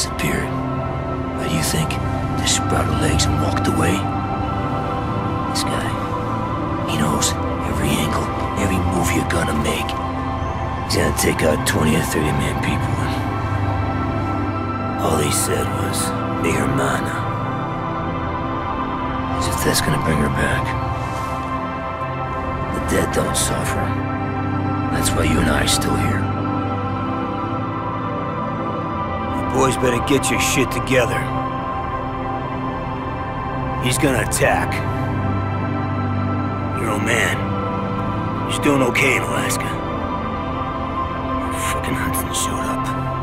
disappeared. What do you think? they sprouted legs and walked away? This guy, he knows every angle, every move you're gonna make. He's gonna take out 20 or 30 man people. All he said was, mi hermana. As if that's gonna bring her back. The dead don't suffer. That's why you and I are still here. Boys better get your shit together. He's gonna attack. Your old man. He's doing okay in Alaska. Fucking Hudson showed up.